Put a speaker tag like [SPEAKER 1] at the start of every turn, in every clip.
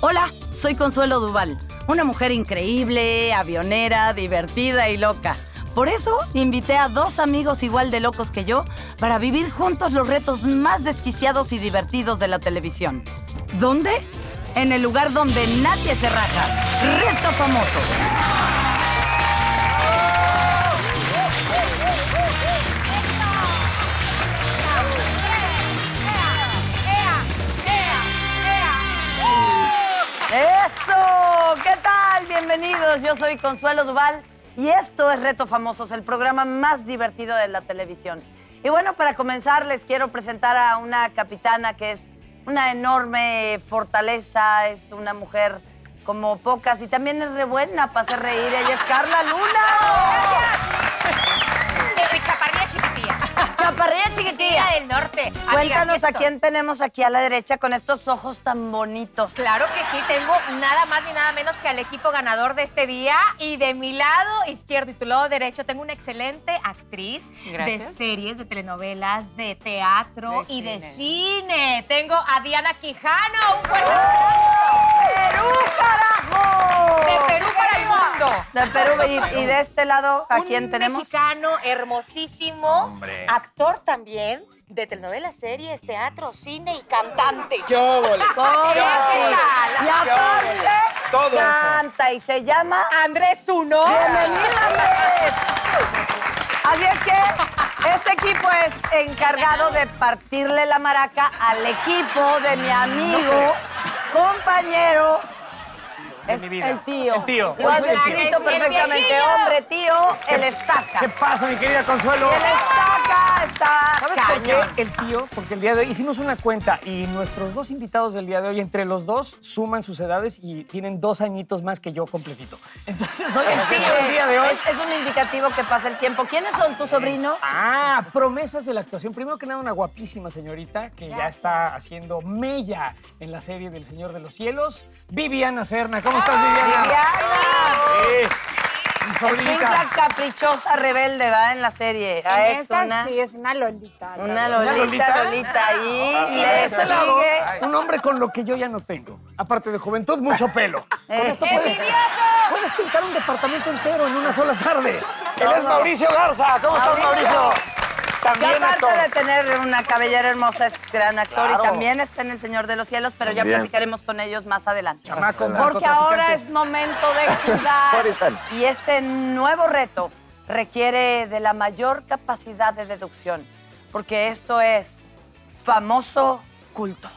[SPEAKER 1] Hola, soy Consuelo Duval, una mujer increíble, avionera, divertida y loca. Por eso invité a dos amigos igual de locos que yo para vivir juntos los retos más desquiciados y divertidos de la televisión. ¿Dónde? En el lugar donde nadie se raja. Reto Famosos. ¡Eso! ¿Qué tal? Bienvenidos. Yo soy Consuelo Duval y esto es Reto Famosos, el programa más divertido de la televisión. Y bueno, para comenzar les quiero presentar a una capitana que es una enorme fortaleza, es una mujer como pocas y también es re buena para hacer reír. Ella es Carla Luna.
[SPEAKER 2] Chaparrilla chiquitilla.
[SPEAKER 1] Chaparrilla chiquitilla.
[SPEAKER 2] Tía del norte.
[SPEAKER 1] Cuéntanos a quién tenemos aquí a la derecha con estos ojos tan bonitos.
[SPEAKER 2] Claro que sí, tengo nada más ni nada menos que al equipo ganador de este día. Y de mi lado izquierdo y tu lado derecho tengo una excelente actriz de series, de telenovelas, de teatro
[SPEAKER 3] De
[SPEAKER 2] y de
[SPEAKER 3] cine.
[SPEAKER 2] Tengo a Diana Quijano, un fuerte.
[SPEAKER 1] ¡Perú, carajo!
[SPEAKER 2] De Perú para el mundo.
[SPEAKER 1] De Perú. Y, y de este lado, ¿a
[SPEAKER 2] un
[SPEAKER 1] quién tenemos?
[SPEAKER 2] mexicano hermosísimo, actor también de telenovelas, series, teatro, cine y cantante.
[SPEAKER 4] ¡Qué óvole!
[SPEAKER 1] ¿Cómo
[SPEAKER 2] ¿Qué
[SPEAKER 1] así?
[SPEAKER 2] tal?
[SPEAKER 1] Y aparte,
[SPEAKER 4] Todo
[SPEAKER 1] canta y se llama...
[SPEAKER 2] Andrés Uno.
[SPEAKER 1] ¡Bienvenida, Andrés! Así es que este equipo es encargado de partirle la maraca al equipo de mi amigo, compañero... Es
[SPEAKER 4] mi vida.
[SPEAKER 1] el tío.
[SPEAKER 4] El tío.
[SPEAKER 1] Lo has
[SPEAKER 4] Hoy soy el tío.
[SPEAKER 1] escrito
[SPEAKER 2] El
[SPEAKER 1] perfectamente. Hombre, tío, el estaca.
[SPEAKER 4] ¿Qué pasa, mi querida Consuelo?
[SPEAKER 1] Y el estaca está
[SPEAKER 4] ¿Sabes por qué
[SPEAKER 1] cañón.
[SPEAKER 4] el tío? Porque el día de hoy hicimos una cuenta y nuestros dos invitados del día de hoy, entre los dos, suman sus edades y tienen dos añitos más que yo completito. Entonces, soy el tío del día de hoy.
[SPEAKER 1] Es, es un indicativo que pasa el tiempo. ¿Quiénes son tus sobrinos?
[SPEAKER 4] Ah, promesas de la actuación. Primero que nada, una guapísima señorita que ya está haciendo mella en la serie del Señor de los Cielos. Viviana Serna. ¿Cómo estás, Viviana?
[SPEAKER 1] Viviana.
[SPEAKER 4] Sí.
[SPEAKER 1] Escuincla
[SPEAKER 4] sobrinita.
[SPEAKER 1] caprichosa rebelde, va en la serie. Ah,
[SPEAKER 3] En
[SPEAKER 1] es
[SPEAKER 3] esta
[SPEAKER 1] una,
[SPEAKER 3] sí, es una lolita.
[SPEAKER 1] una
[SPEAKER 3] la verdad.
[SPEAKER 1] lolita,
[SPEAKER 4] Lolita?
[SPEAKER 1] lolita. Y
[SPEAKER 4] Y
[SPEAKER 1] le
[SPEAKER 4] este lado,
[SPEAKER 1] sigue.
[SPEAKER 4] un hombre con lo que yo ya no tengo. Aparte de juventud, mucho pelo. Con esto puedes, puedes pintar un departamento entero en una sola tarde. Él es Mauricio Garza. ¿Cómo estás,
[SPEAKER 1] Mauricio. Aparte de tener una cabellera hermosa, es gran actor
[SPEAKER 4] Claro.
[SPEAKER 1] y también está en El Señor de los Cielos, pero ya platicaremos con ellos más adelante.
[SPEAKER 4] Chamacos,
[SPEAKER 1] Porque ahora es momento de jugar. Y este nuevo reto requiere de la mayor capacidad de deducción, porque esto es famoso culto.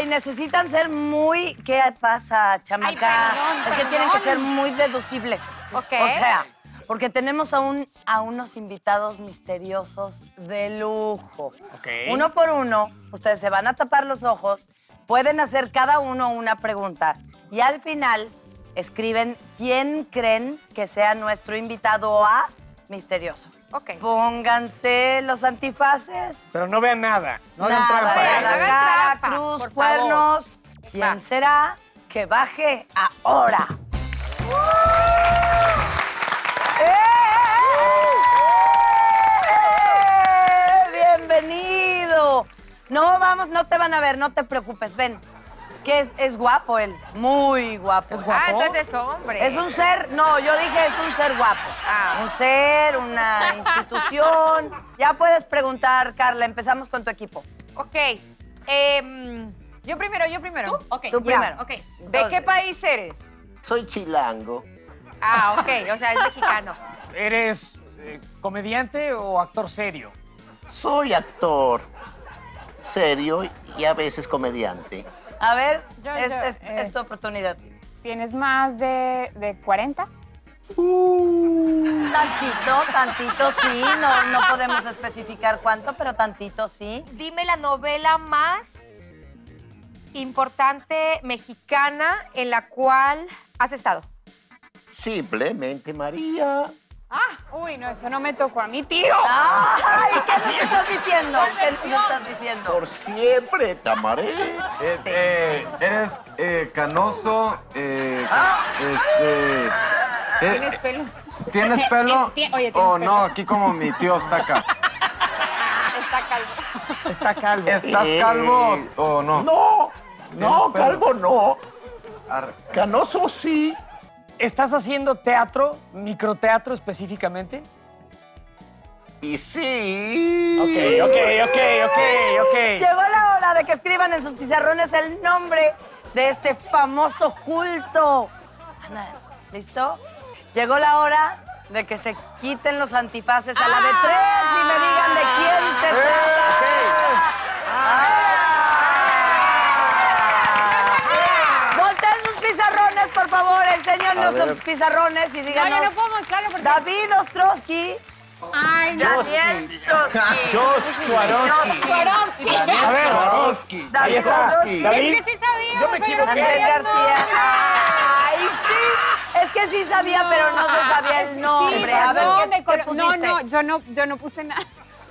[SPEAKER 1] Ay, necesitan ser muy... ¿Qué pasa, chamaca?
[SPEAKER 2] Ay, perdón,
[SPEAKER 1] es que
[SPEAKER 2] perdón.
[SPEAKER 1] tienen que ser muy deducibles.
[SPEAKER 2] Ok.
[SPEAKER 1] O sea, porque tenemos a, un, a unos invitados misteriosos de lujo.
[SPEAKER 4] Ok.
[SPEAKER 1] Uno por uno, ustedes se van a tapar los ojos, pueden hacer cada uno una pregunta y al final escriben quién creen que sea nuestro invitado A misterioso.
[SPEAKER 2] Ok.
[SPEAKER 1] Pónganse los antifaces.
[SPEAKER 4] Pero no vean nada. No hagan
[SPEAKER 1] Nada,
[SPEAKER 4] trampa. ¿eh?
[SPEAKER 1] nada,
[SPEAKER 2] hagan
[SPEAKER 1] cara,
[SPEAKER 2] trampa,
[SPEAKER 1] cruz,
[SPEAKER 2] por
[SPEAKER 1] cuernos. ¿Quién
[SPEAKER 2] Va.
[SPEAKER 1] será que baje ahora? ¡Eh! ¡Bienvenido! No, vamos, no te van a ver, no te preocupes, ven. Que es, es guapo él, muy guapo.
[SPEAKER 4] Es guapo.
[SPEAKER 2] Ah, entonces es hombre.
[SPEAKER 1] Es un ser, no, yo dije es un ser guapo.
[SPEAKER 2] Ah.
[SPEAKER 1] Un ser, una institución. Ya puedes preguntar, Carla, empezamos con tu equipo.
[SPEAKER 2] Ok. em,
[SPEAKER 3] Yo primero, yo primero.
[SPEAKER 2] ok.
[SPEAKER 1] Tú
[SPEAKER 2] ya,
[SPEAKER 1] primero.
[SPEAKER 2] Ok.
[SPEAKER 3] ¿De
[SPEAKER 1] Entonces,
[SPEAKER 3] qué país eres?
[SPEAKER 5] Soy chilango.
[SPEAKER 2] Ah, ok. O sea, es mexicano.
[SPEAKER 4] ¿Eres eh, comediante o actor serio?
[SPEAKER 5] Soy actor. Serio y a veces comediante.
[SPEAKER 1] A ver,
[SPEAKER 3] Yo,
[SPEAKER 1] es,
[SPEAKER 3] yo,
[SPEAKER 1] es-
[SPEAKER 3] eh.
[SPEAKER 1] es tu oportunidad.
[SPEAKER 3] ¿Tienes más de, de 40?
[SPEAKER 1] Tantito, tantito sí, no, no podemos especificar cuánto, pero tantito sí.
[SPEAKER 2] Dime la novela más importante mexicana en la cual has estado.
[SPEAKER 5] Simplemente María.
[SPEAKER 3] Uy, no, eso no me tocó a mi tío.
[SPEAKER 1] ¡Ay! ¿Qué nos estás diciendo? ¿Qué nos estás diciendo?
[SPEAKER 5] Por siempre, Tamaré.
[SPEAKER 6] Eh, eh, eres eh, canoso, eh,
[SPEAKER 1] Ah.
[SPEAKER 6] este... eh,
[SPEAKER 3] ¿Tienes pelo?
[SPEAKER 6] ¿Tienes pelo?
[SPEAKER 3] Oye, ¿tienes
[SPEAKER 6] oh,
[SPEAKER 3] pelo?
[SPEAKER 6] no, aquí como mi tío está acá.
[SPEAKER 3] Está calvo.
[SPEAKER 4] Está calvo.
[SPEAKER 6] ¿Estás
[SPEAKER 5] Eh.
[SPEAKER 6] calvo o no?
[SPEAKER 5] No, no, calvo no. Canoso sí.
[SPEAKER 4] ¿Estás haciendo teatro, microteatro específicamente?
[SPEAKER 5] Y sí.
[SPEAKER 4] Ok, ok, ok, ok, ok.
[SPEAKER 1] Llegó la hora de que escriban en sus pizarrones el nombre de este famoso culto. Anda, ¿listo? Llegó la hora de que se quiten los antifaces a la de tres y me digan de quién se trata. Volteen sus pizarrones, por
[SPEAKER 5] ver.
[SPEAKER 1] sus pizarrones y
[SPEAKER 3] No,
[SPEAKER 1] díganos.
[SPEAKER 3] yo no puedo mostrarlo porque...
[SPEAKER 1] David Ostrowski.
[SPEAKER 3] Ay, no.
[SPEAKER 1] Daniel Ostrowski.
[SPEAKER 2] Swarovski.
[SPEAKER 4] A ver,
[SPEAKER 6] Swarovski.
[SPEAKER 1] David. Ostrowski.
[SPEAKER 4] David,
[SPEAKER 3] Es que sí sabía,
[SPEAKER 4] yo me
[SPEAKER 3] pero
[SPEAKER 4] equivoqué.
[SPEAKER 3] no
[SPEAKER 1] Andrés
[SPEAKER 3] sabía el
[SPEAKER 1] García.
[SPEAKER 3] nombre.
[SPEAKER 1] ¡Ay, sí! Es que sí sabía, pero no se sabía el nombre.
[SPEAKER 3] Sí,
[SPEAKER 1] a ver, ¿qué,
[SPEAKER 3] cor-
[SPEAKER 1] pusiste?
[SPEAKER 3] No, no, yo no, yo no puse nada.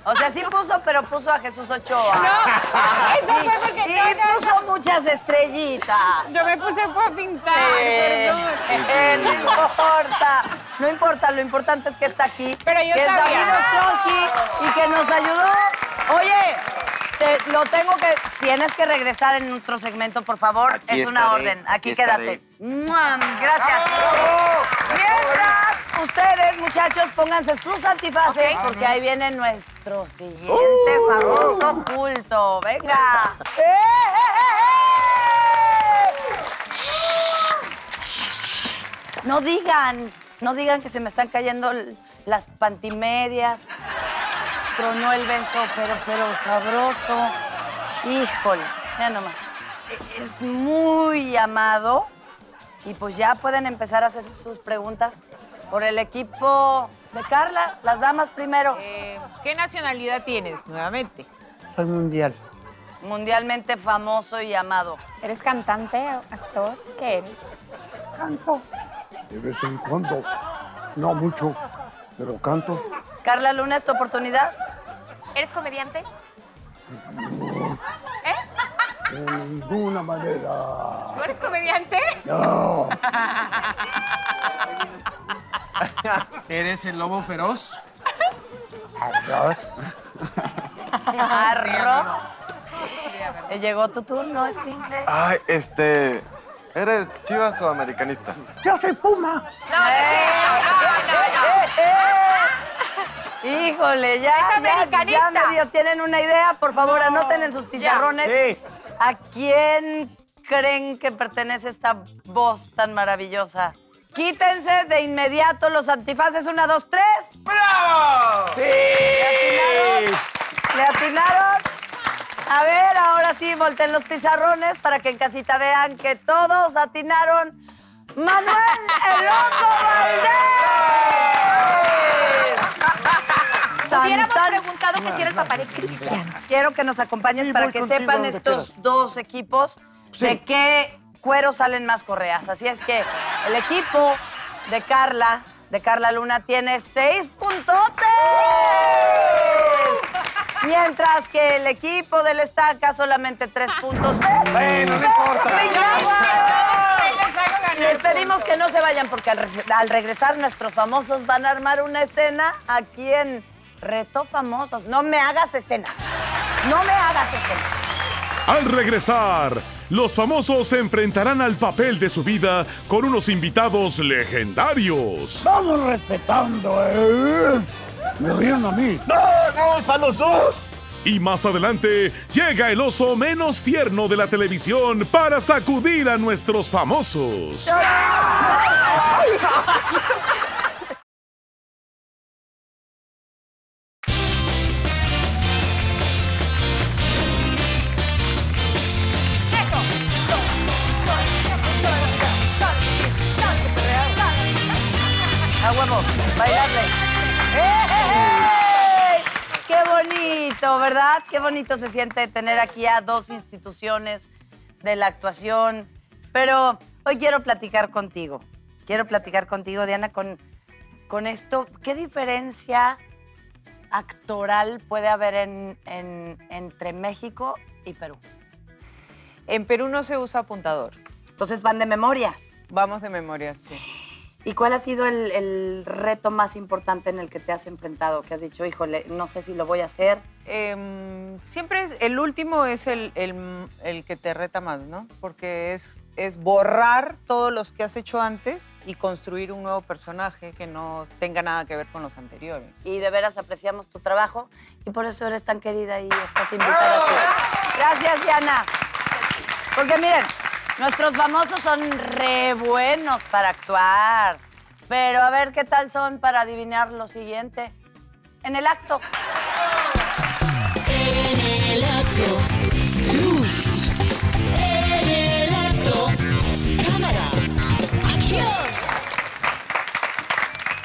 [SPEAKER 1] O sea, sí puso, pero puso a Jesús Ochoa.
[SPEAKER 3] No, eso
[SPEAKER 1] y,
[SPEAKER 3] fue porque
[SPEAKER 1] y
[SPEAKER 3] no, no,
[SPEAKER 1] puso muchas estrellitas.
[SPEAKER 3] Yo me puse para pintar,
[SPEAKER 1] Eh,
[SPEAKER 3] perdón.
[SPEAKER 1] eh, no importa, no importa, lo importante es que está aquí.
[SPEAKER 3] Pero yo
[SPEAKER 1] que es
[SPEAKER 3] sabía.
[SPEAKER 1] David Ostrowski y que nos ayudó. Oye, te- lo tengo que, tienes que regresar en otro segmento, por favor.
[SPEAKER 5] Aquí
[SPEAKER 1] es una orden, aquí,
[SPEAKER 5] aquí
[SPEAKER 1] quédate. Gracias. Mientras, ustedes, muchachos, pónganse sus antifaces porque ahí viene nuestro siguiente famoso culto. ¡Venga! ¡Eh, eh, eh, eh! No digan, no digan que se me están cayendo las pantimedias. Tronó el benzo, pero, pero sabroso. Híjole, vean nomás. E- Es muy amado. Y pues ya pueden empezar a hacer sus preguntas por el equipo de Carla. Las damas primero.
[SPEAKER 7] Eh, ¿Qué nacionalidad tienes nuevamente?
[SPEAKER 8] Soy mundial.
[SPEAKER 1] Mundialmente famoso y amado.
[SPEAKER 3] ¿Eres cantante, actor? ¿Qué eres?
[SPEAKER 8] Canto. De vez en cuando. No mucho, pero canto.
[SPEAKER 1] Carla Luna, ¿es tu oportunidad?
[SPEAKER 2] ¿Eres comediante?
[SPEAKER 8] De ninguna manera.
[SPEAKER 2] ¿No eres comediante?
[SPEAKER 8] No.
[SPEAKER 6] ¿Eres el lobo feroz?
[SPEAKER 8] Adiós.
[SPEAKER 1] Arroz. Eh, Llegó tu turno, Escuincle.
[SPEAKER 6] Ay, este... ¿Eres chivas o americanista?
[SPEAKER 8] Yo soy Puma.
[SPEAKER 1] Híjole, ya,
[SPEAKER 2] Es
[SPEAKER 1] ya, ya
[SPEAKER 2] americanista.
[SPEAKER 1] medio tienen una idea. Por favor, anoten en sus pizarrones.
[SPEAKER 4] Sí.
[SPEAKER 1] ¿A quién creen que pertenece esta voz tan maravillosa? Quítense de inmediato los antifaces. Una, dos, tres.
[SPEAKER 4] ¡Sí!
[SPEAKER 1] ¿Le atinaron? A ver, ahora sí, volteen los pizarrones para que en casita vean que todos atinaron. ¡Manuel El Loco Valdés! Tan,
[SPEAKER 2] Hubiéramos
[SPEAKER 1] tan.
[SPEAKER 2] preguntado que si era el papá de Cristian.
[SPEAKER 1] Quiero que nos acompañes
[SPEAKER 8] Sí,
[SPEAKER 1] para que
[SPEAKER 8] contigo
[SPEAKER 1] sepan estos dos equipos de qué cuero salen más correas. Así es que el equipo de Carla, de Carla Luna, tiene seis puntotes. Mientras que el equipo del Estaca solamente tres puntos.
[SPEAKER 4] Bueno, no importa.
[SPEAKER 1] Les pedimos que no se vayan porque al, re- al regresar nuestros famosos van a armar una escena aquí en Reto Famosos. No me hagas escenas. No me hagas escenas.
[SPEAKER 9] Al regresar, los famosos se enfrentarán al papel de su vida con unos invitados legendarios.
[SPEAKER 8] Vamos respetando, ¿eh? Me rieron a mí.
[SPEAKER 5] ¡No, no, para los dos!
[SPEAKER 9] Y más adelante llega el oso menos tierno de la televisión para sacudir a nuestros famosos.
[SPEAKER 1] ¿Verdad? Qué bonito se siente tener aquí a dos instituciones de la actuación. Pero hoy quiero platicar contigo. Quiero platicar contigo, Diana, con con esto, ¿qué diferencia actoral puede haber en- en- entre México y Perú?
[SPEAKER 7] En Perú no se usa apuntador.
[SPEAKER 1] Entonces van de memoria.
[SPEAKER 7] Vamos de memoria, sí.
[SPEAKER 1] ¿Y cuál ha sido el, el reto más importante en el que te has enfrentado? Que has dicho, híjole, no sé si lo voy a hacer.
[SPEAKER 7] Em, siempre es- el último es el, el- el que te reta más, ¿no? Porque es, es borrar todos los que has hecho antes y construir un nuevo personaje que no tenga nada que ver con los anteriores.
[SPEAKER 1] Y de veras apreciamos tu trabajo y por eso eres tan querida y estás invitada. Gracias, Diana. Porque miren, nuestros famosos son re buenos para actuar. Pero a ver qué tal son para adivinar lo siguiente. En el acto.
[SPEAKER 10] En el acto, luz. En el acto, cámara, acción.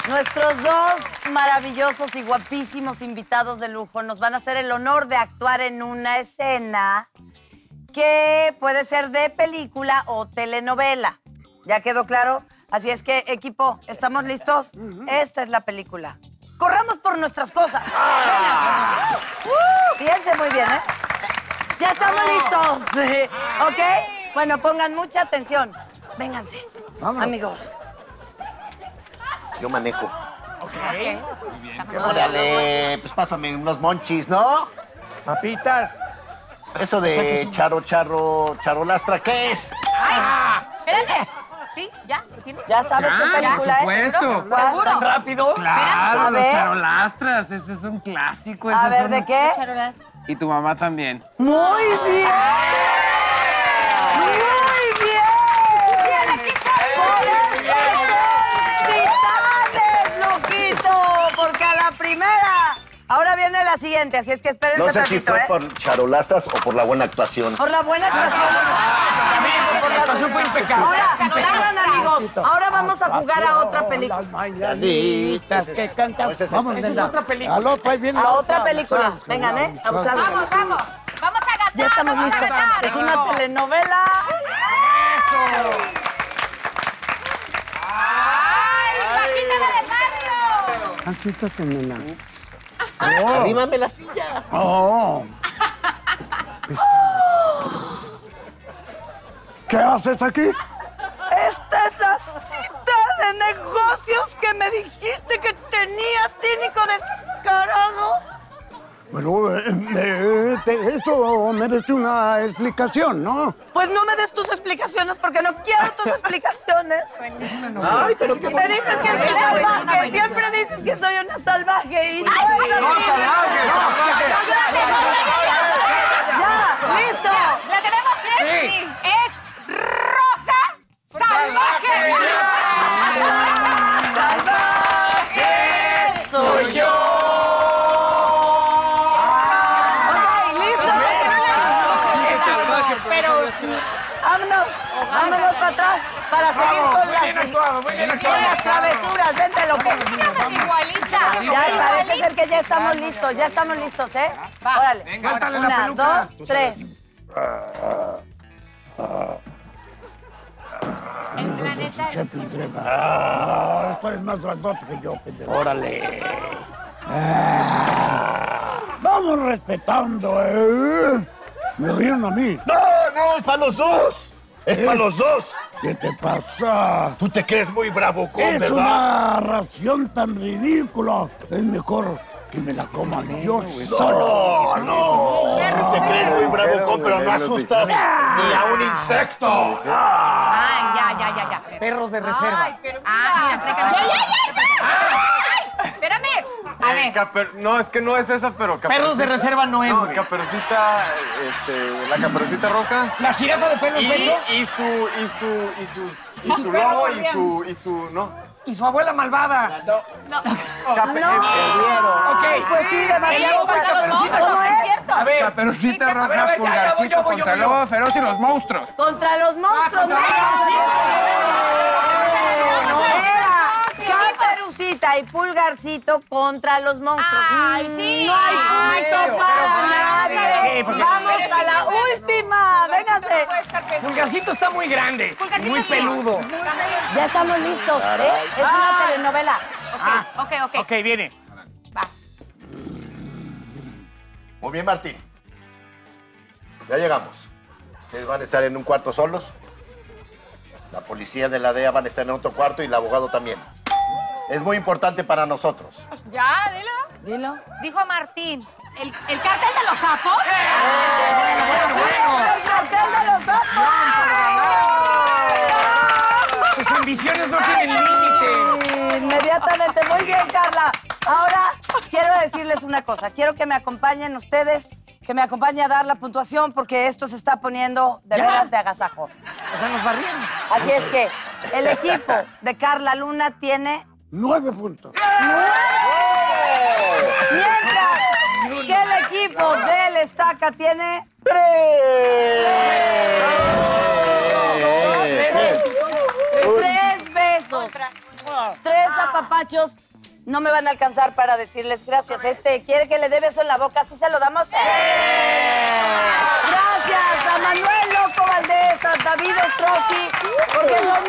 [SPEAKER 1] Nuestros dos maravillosos y guapísimos invitados de lujo nos van a hacer el honor de actuar en una escena que puede ser de película o telenovela. ¿Ya quedó claro? Así es que, equipo, ¿estamos listos? Esta es la película. Corramos por nuestras cosas. Vengan. Piensen muy bien, ¿eh? Ya estamos listos. ¿Ok? Bueno, pongan mucha atención. Vénganse. Amigos.
[SPEAKER 5] Yo manejo. Órale, pues pásame unos monchis, ¿no?
[SPEAKER 4] Papitas.
[SPEAKER 5] Eso de charo, charro, charolastra, ¿qué es?
[SPEAKER 2] Espérate. ¿Sí? ¿Ya? ¿Lo tienes?
[SPEAKER 1] Ya sabes qué película es.
[SPEAKER 2] ¿Seguro?
[SPEAKER 1] ¿Cuál?
[SPEAKER 2] ¿Seguro?
[SPEAKER 4] ¿Tan rápido?
[SPEAKER 1] A
[SPEAKER 11] Claro, los charolastras, ese es un clásico.
[SPEAKER 1] A ver,
[SPEAKER 11] son-
[SPEAKER 1] ¿de qué?
[SPEAKER 11] Y tu mamá también.
[SPEAKER 1] Muy bien. Muy bien. Por eso son titanes, loquito. Porque a la primera. Ahora viene la siguiente, así es que espérense
[SPEAKER 5] No sé si
[SPEAKER 1] tantito,
[SPEAKER 5] fue
[SPEAKER 1] ¿eh?
[SPEAKER 5] por charolastras o por la buena actuación.
[SPEAKER 1] Por la buena actuación.
[SPEAKER 4] También, la actuación fue impecable.
[SPEAKER 1] Ahora, amigos. Ahora vamos a jugar a otra película.
[SPEAKER 8] Las mañanitas que cantan.
[SPEAKER 5] Esa es
[SPEAKER 8] Vamos,
[SPEAKER 4] Esa es
[SPEAKER 8] nena.
[SPEAKER 4] otra película.
[SPEAKER 8] Al otro, ahí viene
[SPEAKER 1] A
[SPEAKER 8] la
[SPEAKER 1] otra película. Vengan, ¿eh?
[SPEAKER 2] Vamos, vamos. Vamos a ganar.
[SPEAKER 1] Ya estamos
[SPEAKER 2] vamos a
[SPEAKER 1] listos. Es una telenovela.
[SPEAKER 2] ¡Ay, Paquita la de Mario!
[SPEAKER 8] Ah, nena.
[SPEAKER 5] Arrímame la silla.
[SPEAKER 8] Oh. ¿Qué haces aquí?
[SPEAKER 1] Esta es la cita de negocios que me dijiste que tenías, cínico descarado.
[SPEAKER 8] Bueno, eh, eh, te- eso merece una explicación, ¿no?
[SPEAKER 1] Pues no me des tus explicaciones porque no quiero tus explicaciones.
[SPEAKER 5] Ay, pero qué
[SPEAKER 1] Me dices que soy salvaje, siempre dices que soy una salvaje y no es. Ya, listo.
[SPEAKER 2] ¡La tenemos sexy! Es Rosa Salvaje.
[SPEAKER 1] Salvaje Vámonos, para atrás para seguir con
[SPEAKER 4] Muy bien
[SPEAKER 1] las,
[SPEAKER 4] actuado, muy bien
[SPEAKER 1] con
[SPEAKER 4] actuado.
[SPEAKER 1] las travesuras. Vente, loco.
[SPEAKER 2] Igualita.
[SPEAKER 1] Ya parece ser que ya estamos listos, ya estamos listos, ¿eh? Órale.
[SPEAKER 4] Suéltale la
[SPEAKER 1] Una,
[SPEAKER 4] peluca.
[SPEAKER 1] dos, tres.
[SPEAKER 3] el planeta...
[SPEAKER 8] Ah, tú eres más grandote que yo, pendejo.
[SPEAKER 5] Órale.
[SPEAKER 8] Ah, vamos respetando, ¿eh? Me dieron a mí.
[SPEAKER 5] No, no, es para los dos. Es para los dos.
[SPEAKER 8] ¿Qué te pasa?
[SPEAKER 5] Tú te crees muy bravo con,
[SPEAKER 8] Es
[SPEAKER 5] ¿verdad?
[SPEAKER 8] una ración tan ridícula. Es mejor que me la coman yo solo.
[SPEAKER 5] No, no. Tú te crees muy bravo con, pero no asustas ni a un insecto.
[SPEAKER 2] Ay, ya, ya, ya, ya.
[SPEAKER 4] Perros de reserva.
[SPEAKER 7] Ay, pero
[SPEAKER 2] Ah, mira, trae camiseta. ¡Ay! Espérame. A
[SPEAKER 6] Eh,
[SPEAKER 2] ver.
[SPEAKER 6] Caper- No, es que no es esa, pero
[SPEAKER 4] Perros de reserva no es,
[SPEAKER 6] No,
[SPEAKER 4] güey.
[SPEAKER 6] caperucita, este, la caperucita roja.
[SPEAKER 4] La jirafa de pelo
[SPEAKER 6] Y,
[SPEAKER 4] pecho
[SPEAKER 6] y su, y su, y sus, y su lobo y su, y su, no.
[SPEAKER 4] y su abuela malvada.
[SPEAKER 6] Cape-
[SPEAKER 1] No.
[SPEAKER 4] Ok.
[SPEAKER 1] Pues sí, demasiado.
[SPEAKER 2] contra los
[SPEAKER 1] ¿Cómo
[SPEAKER 2] monstruos,
[SPEAKER 1] es?
[SPEAKER 2] cierto.
[SPEAKER 4] A ver.
[SPEAKER 11] Caperucita roja, pulgarcito contra el lobo feroz y los monstruos.
[SPEAKER 1] Contra los monstruos. ¿no? Era Y Pulgarcito contra los monstruos.
[SPEAKER 2] Ay, sí.
[SPEAKER 1] No hay punto para
[SPEAKER 4] pero,
[SPEAKER 1] nadie. Vamos a la última. Vénganse.
[SPEAKER 4] Pulgarcito está muy grande.
[SPEAKER 2] Pulgarcito
[SPEAKER 4] muy peludo.
[SPEAKER 1] Ya estamos listos, ¿eh? Es una telenovela.
[SPEAKER 4] Ah,
[SPEAKER 2] Ok, ok.
[SPEAKER 4] ok, viene.
[SPEAKER 5] Muy bien, Martín. Ya llegamos. Ustedes van a estar en un cuarto solos. La policía de la DEA van a estar en otro cuarto y el abogado también. Es muy importante para nosotros.
[SPEAKER 3] Ya, dilo.
[SPEAKER 1] Dilo.
[SPEAKER 2] Dijo Martín. ¿El, el cartel de los sapos?
[SPEAKER 1] ¡El cartel de los sapos!
[SPEAKER 4] Tus ambiciones no tienen límite.
[SPEAKER 1] Inmediatamente. Muy bien, Carla. Ahora quiero decirles una cosa. Quiero que me acompañen ustedes, que me acompañen a dar la puntuación porque esto se está poniendo de
[SPEAKER 4] ¿Ya?
[SPEAKER 1] veras de agasajo.
[SPEAKER 4] O sea, nos barrieron.
[SPEAKER 1] Así es que el equipo de Carla Luna tiene
[SPEAKER 8] Nueve puntos.
[SPEAKER 1] Mientras que el equipo del Estaca tiene tres. Tres besos. Tres apapachos. No me van a alcanzar para decirles gracias. Este quiere que le dé beso en la boca, así se lo damos. Gracias a Manuel Loco Valdés, a David Ostrowski, porque son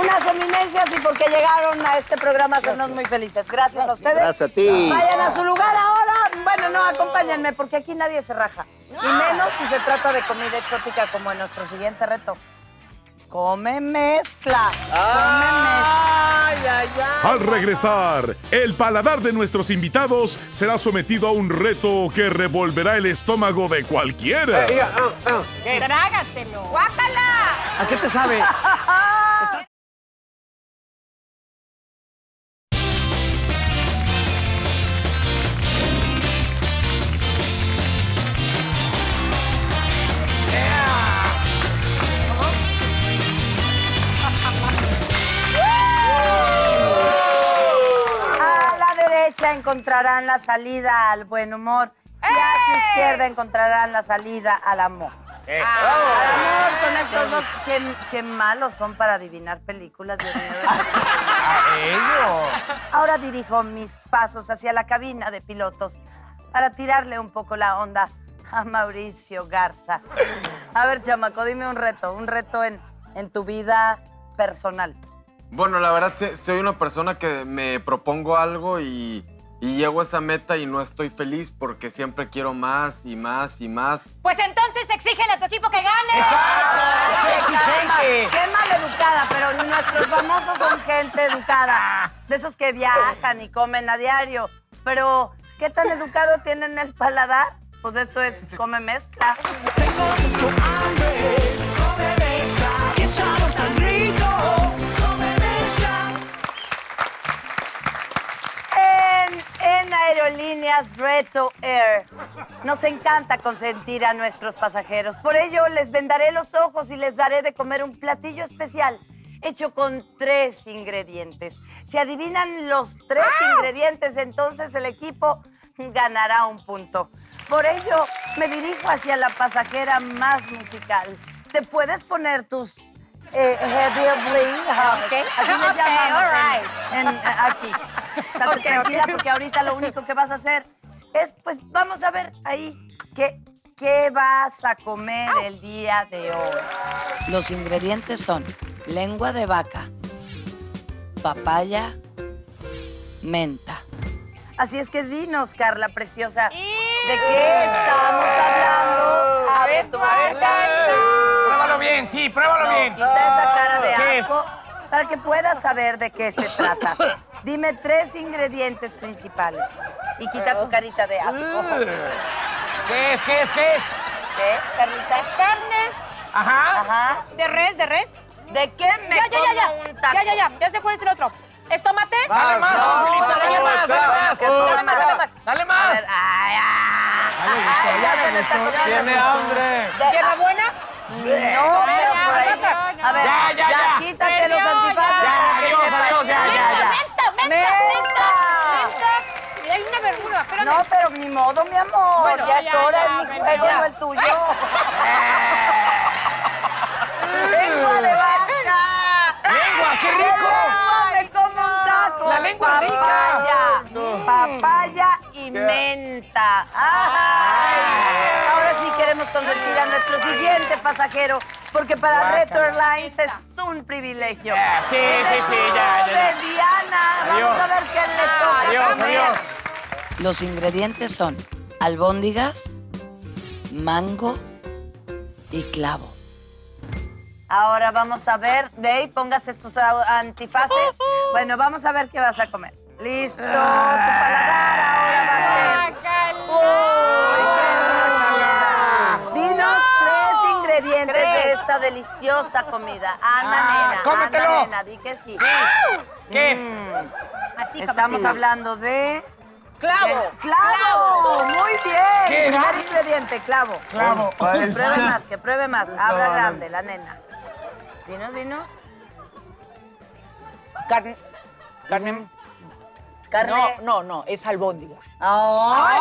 [SPEAKER 1] unas porque llegaron a este programa a hacernos muy felices. Gracias a ustedes.
[SPEAKER 5] Gracias a ti.
[SPEAKER 1] Vayan a su lugar ahora. Bueno, no, acompáñenme, porque aquí nadie se raja. Y menos si se trata de comida exótica como en nuestro siguiente reto. Come mezcla. Come mezcla.
[SPEAKER 9] Al regresar, el paladar de nuestros invitados será sometido a un reto que revolverá el estómago de cualquiera.
[SPEAKER 3] Trágatelo.
[SPEAKER 2] ¡Guácala!
[SPEAKER 4] ¿A qué te sabe?
[SPEAKER 1] derecha encontrarán la salida al buen humor y a su izquierda encontrarán la salida al amor. Al amor con estos dos, qué, qué malos son para adivinar películas. Dios mío. Ahora dirijo mis pasos hacia la cabina de pilotos para tirarle un poco la onda a Mauricio Garza. A ver, chamaco, dime un reto, un reto en, en tu vida personal.
[SPEAKER 6] Bueno, la verdad, soy una persona que me propongo algo y, y llego a esa meta y no estoy feliz porque siempre quiero más y más y más.
[SPEAKER 2] Pues entonces exígele a tu equipo que gane.
[SPEAKER 1] Qué mal educada, pero nuestros famosos son gente educada. De esos que viajan y comen a diario. Pero, ¿qué tan educado tienen el paladar? Pues esto es come mezcla. En, Aerolíneas Reto Air nos encanta consentir a nuestros pasajeros. Por ello, les vendaré los ojos y les daré de comer un platillo especial hecho con tres ingredientes. Si adivinan los tres ingredientes, entonces el equipo ganará un punto. Por ello, me dirijo hacia la pasajera más musical. ¿Te puedes poner tus eh, heavy bling? Ah,
[SPEAKER 2] Ok.
[SPEAKER 1] Así les
[SPEAKER 2] Ok,
[SPEAKER 1] llamamos en-
[SPEAKER 2] all
[SPEAKER 1] en- eh, aquí. Estate
[SPEAKER 2] Ok,
[SPEAKER 1] tranquila porque ahorita lo único que vas a hacer es, pues, vamos a ver ahí qué, qué vas a comer el día de hoy. Los ingredientes son lengua de vaca, papaya, menta. Así es que dinos, Carla Preciosa, ¿de qué estamos hablando? Abre tu boca.
[SPEAKER 4] Pruébalo bien, sí, pruébalo
[SPEAKER 1] No,
[SPEAKER 4] bien.
[SPEAKER 1] Quita esa cara
[SPEAKER 4] ¿Qué
[SPEAKER 1] de
[SPEAKER 4] es?
[SPEAKER 1] asco para que puedas saber de qué se trata. Dime tres ingredientes principales y quita tu carita de asco.
[SPEAKER 4] ¿Qué es? ¿Qué es? ¿Qué es?
[SPEAKER 1] ¿Qué es, Carlita?
[SPEAKER 2] Carne
[SPEAKER 4] Ajá.
[SPEAKER 1] Ajá.
[SPEAKER 2] de res, de res.
[SPEAKER 1] ¿De qué me
[SPEAKER 2] Ya, ya, ya, ya.
[SPEAKER 1] un taco?
[SPEAKER 2] Ya, ya, ya. Ya sé cuál es el otro. ¿Es tomate?
[SPEAKER 4] Dale más, Joselito, dale más, dale
[SPEAKER 1] Bueno,
[SPEAKER 4] más.
[SPEAKER 2] Dale más.
[SPEAKER 1] No, pero por ahí. A ver,
[SPEAKER 4] Ya, ya, ya.
[SPEAKER 1] quítate los
[SPEAKER 3] ya.
[SPEAKER 1] para que
[SPEAKER 4] Adiós,
[SPEAKER 1] sepas.
[SPEAKER 4] adiós, ya, ya,
[SPEAKER 2] Menta,
[SPEAKER 4] ya.
[SPEAKER 2] menta, menta,
[SPEAKER 1] Menta.
[SPEAKER 2] menta. Menta. Y hay una verdura, espérame.
[SPEAKER 1] No, pero ni modo, mi amor.
[SPEAKER 3] Bueno,
[SPEAKER 1] ya es hora,
[SPEAKER 3] ya,
[SPEAKER 1] es mi juego, no el tuyo. ¡Lengua de vaca!
[SPEAKER 4] ¡Lengua, qué rico!
[SPEAKER 1] ¡Lengua, me como un taco!
[SPEAKER 4] La lengua
[SPEAKER 1] papaya, papaya y menta. ¡Ay! Ahora sí queremos consentir a nuestro siguiente pasajero, porque para Retro Airlines es un privilegio.
[SPEAKER 4] Sí,
[SPEAKER 1] Es
[SPEAKER 4] sí,
[SPEAKER 1] el
[SPEAKER 4] sí, ya, ya, ya.
[SPEAKER 1] de Diana vamos a ver qué le toca
[SPEAKER 4] Adiós, adiós.
[SPEAKER 12] Los ingredientes son albóndigas, mango y clavo.
[SPEAKER 1] Ahora vamos a ver, ve y póngase tus a- antifaces. Bueno, vamos a ver qué vas a comer. Listo, tu paladar ahora va a ser. Uy, qué linda. Dinos tres ingredientes de esta deliciosa comida. Anda,
[SPEAKER 4] Ah,
[SPEAKER 1] nena,
[SPEAKER 4] cómetelo.
[SPEAKER 1] anda, nena, di que sí.
[SPEAKER 4] ¿Qué es?
[SPEAKER 2] Así
[SPEAKER 1] Estamos hablando de...
[SPEAKER 7] ¡Clavo!
[SPEAKER 1] Eh, ¡Clavo! Muy bien. Primer ingrediente, clavo.
[SPEAKER 4] Clavo.
[SPEAKER 1] Que pruebe más, que pruebe más. Abra grande, la nena. Dinos, dinos.
[SPEAKER 7] Carne. Carne.
[SPEAKER 1] Carne.
[SPEAKER 7] No, no, no, es albóndiga.
[SPEAKER 1] ¡Ay,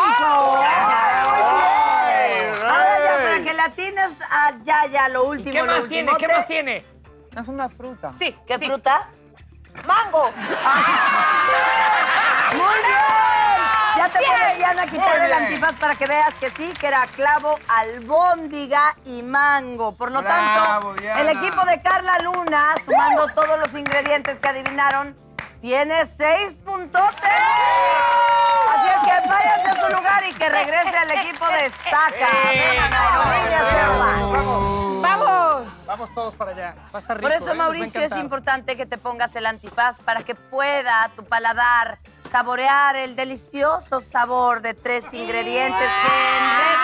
[SPEAKER 1] bien. Ahora ya, para que la tienes ah, ya, ya, lo último,
[SPEAKER 4] ¿Qué
[SPEAKER 1] lo
[SPEAKER 4] más tiene? ¿Qué más tiene?
[SPEAKER 7] Es una fruta.
[SPEAKER 2] Sí,
[SPEAKER 1] ¿Qué
[SPEAKER 2] sí.
[SPEAKER 1] fruta?
[SPEAKER 7] ¡Mango!
[SPEAKER 1] ¡Muy bien! Puedes, Diana, quitar el antifaz para que veas que sí, que era clavo, albóndiga y mango. Por lo
[SPEAKER 11] Bravo,
[SPEAKER 1] tanto,
[SPEAKER 11] Diana.
[SPEAKER 1] el equipo de Carla Luna, sumando todos los ingredientes que adivinaron, tiene seis puntotes. Así es que váyanse a su lugar y que regrese al equipo de Estaca. Vengan a.
[SPEAKER 3] ¡Vamos!
[SPEAKER 4] Vamos todos para allá. Va a estar rico.
[SPEAKER 1] Por
[SPEAKER 4] ¿eh?
[SPEAKER 1] eso,
[SPEAKER 4] a
[SPEAKER 1] Mauricio, es importante que te pongas el antifaz para que pueda tu paladar saborear el delicioso sabor de tres ingredientes que en Red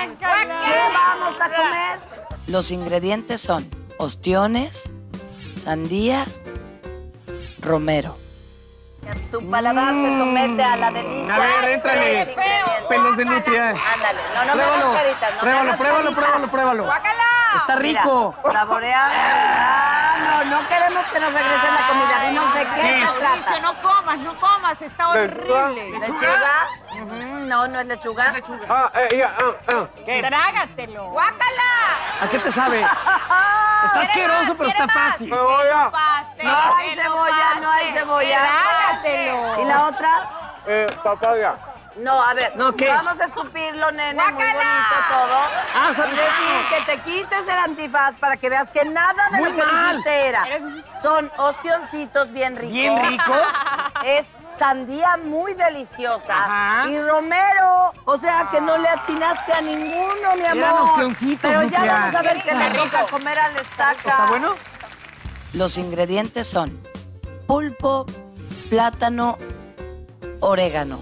[SPEAKER 1] Airlines. ¿Qué vamos a comer?
[SPEAKER 12] Los ingredientes son ostiones, sandía, romero.
[SPEAKER 1] Tu paladar se somete a la delicia.
[SPEAKER 11] A ver, éntrale. Pelos de nutria.
[SPEAKER 1] Ándale, no, no me
[SPEAKER 11] Pruébalo,
[SPEAKER 1] hagas caritas, no me
[SPEAKER 11] pruébalo, pruébalo,
[SPEAKER 1] caritas.
[SPEAKER 11] pruébalo, pruébalo. Está
[SPEAKER 1] Mira,
[SPEAKER 11] rico.
[SPEAKER 1] saborea. Ah, no, no queremos que nos regresen la comida. Dinos de qué se trata.
[SPEAKER 7] no comas, no comas, está horrible.
[SPEAKER 1] ¿Lechuga? No, no es lechuga.
[SPEAKER 11] Ah, eh, ya, ah, ah.
[SPEAKER 3] ¡Trágatelo!
[SPEAKER 2] ¡Guácala!
[SPEAKER 11] ¿A qué te sabe? Está asqueroso, pero está fácil.
[SPEAKER 2] Que no
[SPEAKER 1] hay cebolla, no hay cebolla.
[SPEAKER 3] ¡Trágatelo!
[SPEAKER 1] ¿Y la otra?
[SPEAKER 11] Eh, papaya.
[SPEAKER 1] No, a ver.
[SPEAKER 11] No, ¿qué?
[SPEAKER 1] Vamos a escupirlo, nene, muy
[SPEAKER 2] ¡Guácala!
[SPEAKER 1] bonito todo.
[SPEAKER 11] Ah,
[SPEAKER 1] y decir que te quites el antifaz para que veas que nada de
[SPEAKER 11] Muy
[SPEAKER 1] lo que
[SPEAKER 11] mal.
[SPEAKER 1] dijiste era. Son ostioncitos bien ricos.
[SPEAKER 4] ¿Bien ricos?
[SPEAKER 1] Es sandía muy deliciosa.
[SPEAKER 4] Ajá.
[SPEAKER 1] Y romero, o sea que no le atinaste a ninguno, mi amor.
[SPEAKER 11] Eran ostioncitos,
[SPEAKER 1] Pero ya vamos a ver qué le toca comer al estaca.
[SPEAKER 11] ¿Está bueno?
[SPEAKER 12] Los ingredientes son pulpo, plátano, orégano.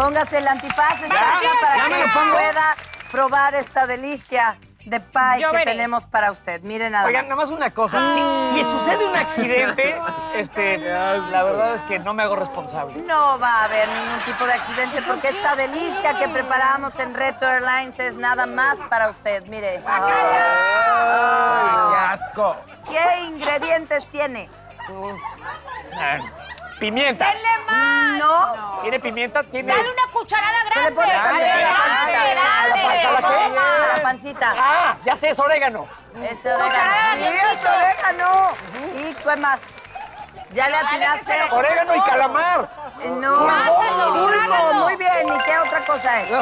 [SPEAKER 1] Póngase el antifaz, para que pueda probar esta delicia de pie
[SPEAKER 3] Yo
[SPEAKER 1] que
[SPEAKER 3] veré.
[SPEAKER 1] tenemos para usted. Miren nada
[SPEAKER 4] Oigan,
[SPEAKER 1] más.
[SPEAKER 4] nada más una cosa. Si, si sucede un accidente, este, la verdad es que no me hago responsable.
[SPEAKER 1] No va a haber ningún tipo de accidente porque esta delicia que preparamos en Retro Airlines es nada más para usted. Mire.
[SPEAKER 11] ¡Qué
[SPEAKER 1] Ah.
[SPEAKER 11] asco!
[SPEAKER 1] ¿Qué ingredientes tiene?
[SPEAKER 4] Ah, Pimienta.
[SPEAKER 2] ¡Denle más!
[SPEAKER 1] No.
[SPEAKER 4] ¿Tiene pimienta? ¿Tiene...?
[SPEAKER 2] Dale una cucharada
[SPEAKER 1] le
[SPEAKER 2] grande.
[SPEAKER 1] la
[SPEAKER 2] Grande,
[SPEAKER 1] pancita.
[SPEAKER 2] grande,
[SPEAKER 1] la pancita.
[SPEAKER 2] grande.
[SPEAKER 1] A la pancita.
[SPEAKER 4] Ah, ya sé, es orégano.
[SPEAKER 1] Ese orégano. Sí, es orégano. ¿Y qué más? Ya le
[SPEAKER 2] Dale,
[SPEAKER 1] atinaste.
[SPEAKER 4] Orégano y calamar.
[SPEAKER 1] No. Pulpo, muy bien. ¿Y qué otra cosa es?
[SPEAKER 2] No,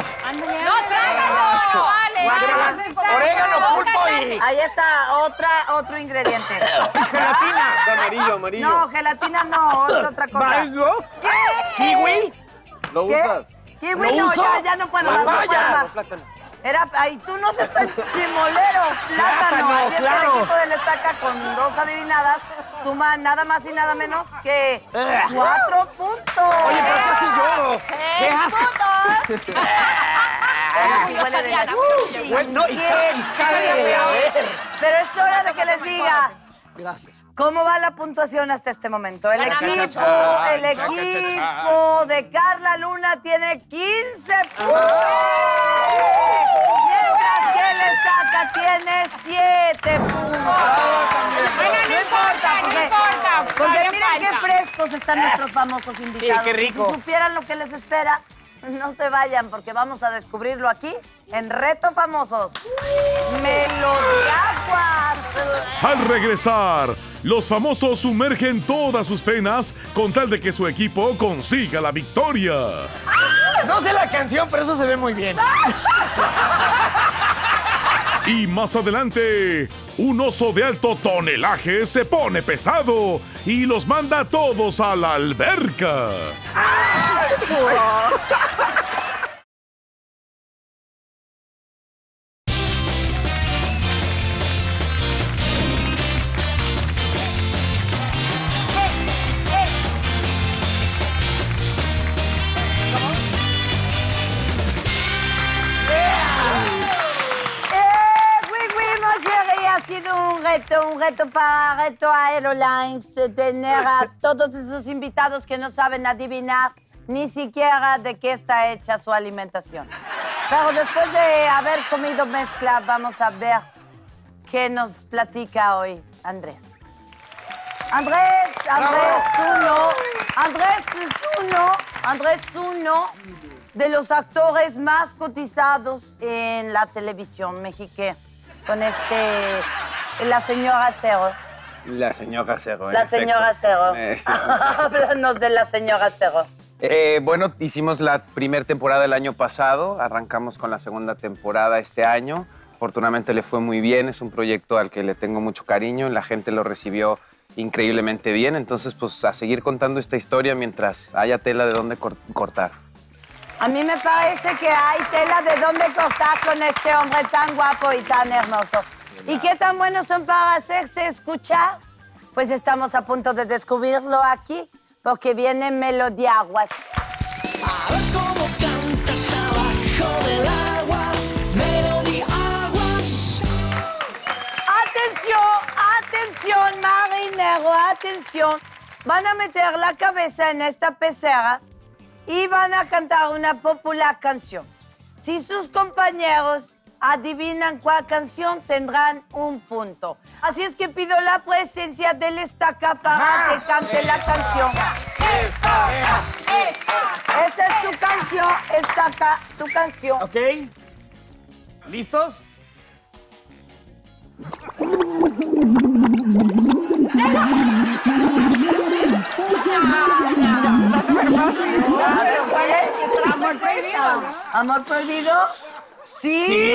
[SPEAKER 2] trágalo. Vale.
[SPEAKER 1] Guácala.
[SPEAKER 4] Orégano, pulpo y...
[SPEAKER 1] Ahí está, otra, otro ingrediente.
[SPEAKER 11] Gelatina. Amarillo, amarillo.
[SPEAKER 1] No, gelatina no, es otra cosa.
[SPEAKER 11] ¿Mango?
[SPEAKER 1] ¿Qué?
[SPEAKER 4] ¿Kiwi?
[SPEAKER 11] ¿Lo
[SPEAKER 1] ¿Qué?
[SPEAKER 11] usas?
[SPEAKER 1] Kiwi
[SPEAKER 4] ¿Lo
[SPEAKER 1] no,
[SPEAKER 4] uso?
[SPEAKER 1] ya, ya no puedo más, no puedo más.
[SPEAKER 11] Plátano.
[SPEAKER 1] Era, ay, tú no se está chimolero, plátano.
[SPEAKER 4] Plátano,
[SPEAKER 1] Así es que
[SPEAKER 4] claro.
[SPEAKER 1] el equipo de la estaca con dos adivinadas suma nada más y nada menos que
[SPEAKER 4] Eh.
[SPEAKER 1] cuatro.
[SPEAKER 4] Oye, pero casi lloro. ¡Qué asco! Bueno, no, y sabe, a ver.
[SPEAKER 1] Pero es hora de que les diga
[SPEAKER 4] Gracias.
[SPEAKER 1] cómo va la puntuación hasta este momento. El equipo, el equipo de Carla Luna tiene 15 puntos. Mientras que el estaca tiene 7 puntos.
[SPEAKER 3] Bueno,
[SPEAKER 1] No importa,
[SPEAKER 3] no
[SPEAKER 1] porque,
[SPEAKER 3] importa,
[SPEAKER 1] porque
[SPEAKER 3] todavía
[SPEAKER 1] miren qué frescos están nuestros famosos invitados.
[SPEAKER 4] qué
[SPEAKER 1] Y
[SPEAKER 4] rico.
[SPEAKER 1] si supieran lo que les espera, no se vayan porque vamos a descubrirlo aquí en Reto Famosos. Melodiaguas.
[SPEAKER 9] Al regresar, los famosos sumergen todas sus penas con tal de que su equipo consiga la victoria.
[SPEAKER 4] No sé la canción, pero eso se ve muy bien.
[SPEAKER 9] Y más adelante, un oso de alto tonelaje se pone pesado y los manda a todos a la alberca.
[SPEAKER 1] Sido un reto, un reto para Reto Airlines tener a todos esos invitados que no saben adivinar ni siquiera de qué está hecha su alimentación. Pero después de haber comido mezcla, vamos a ver qué nos platica hoy Andrés. Andrés, Andrés uno, Andrés es uno, Andrés uno de los actores más cotizados en la televisión mexicana. Con este, la señora Cero.
[SPEAKER 11] La señora Cero.
[SPEAKER 1] La señora Cero.
[SPEAKER 11] Eh, sí.
[SPEAKER 1] Háblanos de la señora Cero.
[SPEAKER 11] Eh, bueno, hicimos la primera temporada el año pasado, arrancamos con la segunda temporada este año. Afortunadamente le fue muy bien, es un proyecto al que le tengo mucho cariño, la gente lo recibió increíblemente bien, entonces pues a seguir contando esta historia mientras haya tela de dónde cor- cortar.
[SPEAKER 1] A mí me parece que hay tela de dónde cortar con este hombre tan guapo y tan hermoso. ¿Y qué tan buenos son para hacerse escuchar? Pues estamos a punto de descubrirlo aquí, porque viene Melodiaguas.
[SPEAKER 10] A ver cómo cantas abajo del agua, Melody Aguas.
[SPEAKER 1] Atención, atención, marinero, atención. Van a meter la cabeza en esta pecera y van a cantar una popular canción. Si sus compañeros adivinan cuál canción, tendrán un punto. Así es que pido la presencia del estaca para que cante la canción. Esta es tu canción, estaca, tu canción.
[SPEAKER 4] ¿Ok? ¿Listos?
[SPEAKER 1] ¿Cuál es? Amor prohibido. ¿Amor prohibido? Sí.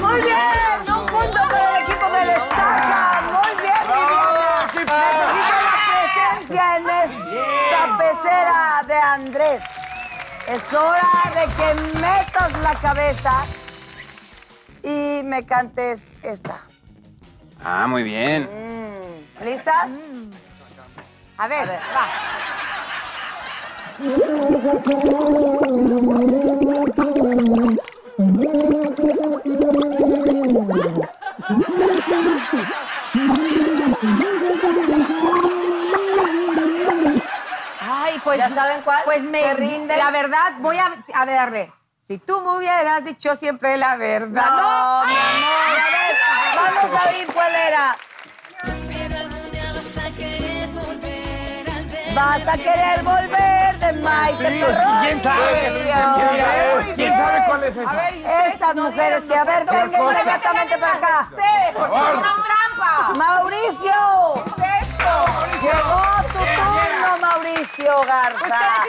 [SPEAKER 1] Muy bien, un punto para el equipo del Estaca. Muy bien, mi vida. Necesito la presencia en esta pecera de Andrés. Es hora de que metas la cabeza y me cantes esta.
[SPEAKER 11] Ah, muy bien.
[SPEAKER 1] ¿Listas?
[SPEAKER 2] A ver, va. Ay, pues.
[SPEAKER 1] ¿Ya saben cuál?
[SPEAKER 2] Pues me.
[SPEAKER 1] ¿Se rinden?
[SPEAKER 2] La verdad, voy a, a darle. Si tú me hubieras dicho siempre la verdad.
[SPEAKER 1] No, mi amor, a ver, vamos a oír cuál era. Vas a querer volver de Maite
[SPEAKER 4] Sí. ¿quién sabe? ¿Quién sabe cuál es esa?
[SPEAKER 1] Estas mujeres que, a ver, venga inmediatamente para acá.
[SPEAKER 2] porque es una trampa.
[SPEAKER 1] Mauricio. Llegó tu turno, Mauricio Garza,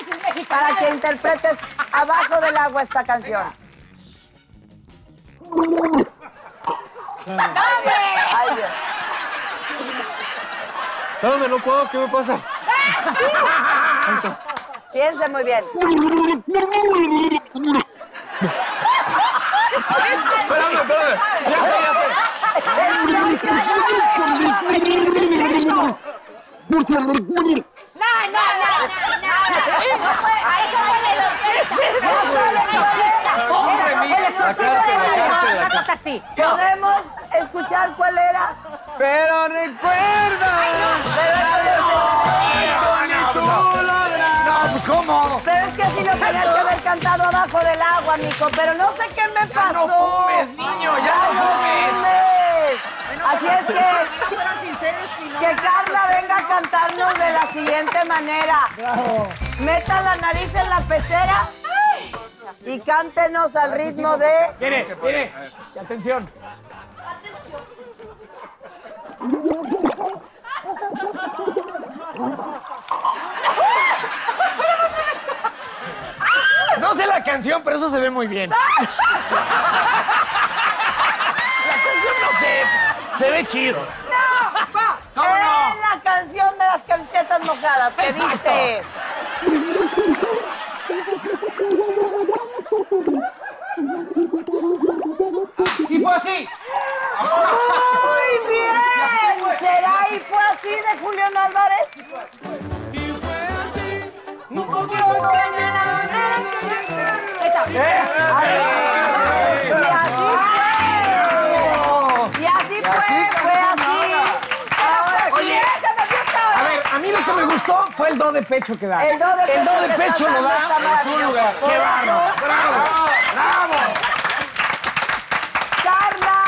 [SPEAKER 1] para que interpretes abajo del agua esta canción. Ay, Dios.
[SPEAKER 6] ¿Dónde no puedo? ¿Qué me pasa?
[SPEAKER 1] Piense muy bien.
[SPEAKER 6] Espérame, espérame. Ya sé, ya sé.
[SPEAKER 2] No, no, no, no, no. Eso fue. Eso fue El de así.
[SPEAKER 1] ¿Podemos escuchar cuál era?
[SPEAKER 6] Pero recuerda.
[SPEAKER 4] No, pues, ¿cómo?
[SPEAKER 1] Pero es que así lo tenías que haber cantado abajo del agua, mijo. Pero no sé qué me pasó.
[SPEAKER 4] no fumes, niño, ya no fumes.
[SPEAKER 1] fumes. Así es que, que Carla venga a cantarnos de la siguiente manera. Meta la nariz en la pecera y cántenos al ritmo de...
[SPEAKER 4] Viene, viene. Y Atención. canción, pero eso se ve muy bien. La canción no sé, se ve chido. ¿Cómo no?
[SPEAKER 1] Es la canción de las camisetas mojadas que
[SPEAKER 4] Exacto.
[SPEAKER 1] dice.
[SPEAKER 4] Y así
[SPEAKER 1] fue, fue así.
[SPEAKER 4] Oye, A ver, a mí lo que me gustó fue el do de pecho que da.
[SPEAKER 1] El do de
[SPEAKER 4] El do
[SPEAKER 1] pecho
[SPEAKER 4] de pecho lo da en su lugar. ¡Qué bárbaro! ¡Bravo! ¡Bravo!
[SPEAKER 1] Carla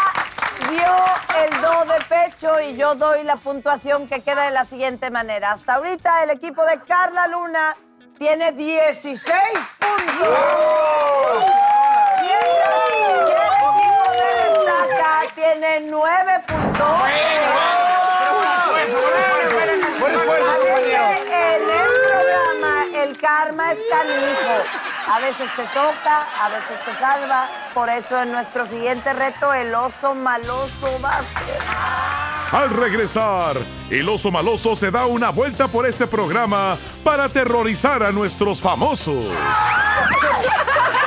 [SPEAKER 1] dio el do de pecho y yo doy la puntuación que queda de la siguiente manera. Hasta ahorita el equipo de Carla Luna tiene 16 puntos. Mientras que el equipo de Destaca tiene 9 puntos. En el programa el karma es canijo. A veces te toca, a veces te salva. Por eso en nuestro siguiente reto el oso maloso va a ser.
[SPEAKER 9] Al regresar, el oso maloso se da una vuelta por este programa para aterrorizar a nuestros famosos.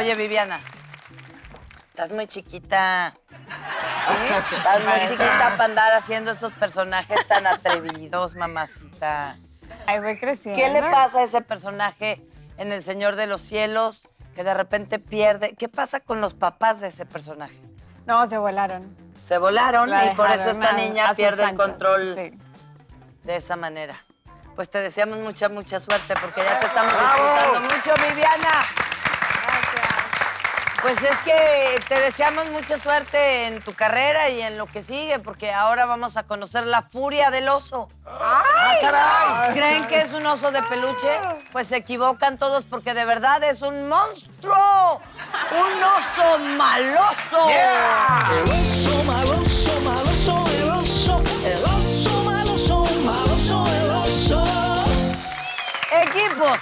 [SPEAKER 1] Oye, Viviana, estás muy chiquita. ¿Sí? Estás muy chiquita para andar haciendo esos personajes tan atrevidos, mamacita.
[SPEAKER 3] Ahí voy creciendo.
[SPEAKER 1] ¿Qué le pasa a ese personaje en El Señor de los Cielos que de repente pierde? ¿Qué pasa con los papás de ese personaje?
[SPEAKER 3] No, se volaron.
[SPEAKER 1] Se volaron
[SPEAKER 3] La
[SPEAKER 1] y por eso esta niña pierde el control
[SPEAKER 3] sí.
[SPEAKER 1] de esa manera. Pues te deseamos mucha, mucha suerte porque ya te estamos disfrutando mucho, Viviana. Pues es que te deseamos mucha suerte en tu carrera y en lo que sigue, porque ahora vamos a conocer la furia del oso.
[SPEAKER 4] caray!
[SPEAKER 1] ¿Creen que es un oso de peluche? Pues se equivocan todos porque de verdad es un monstruo. Un oso maloso.
[SPEAKER 10] El oso maloso, maloso, el oso, el oso maloso, maloso, el oso.
[SPEAKER 1] Equipos,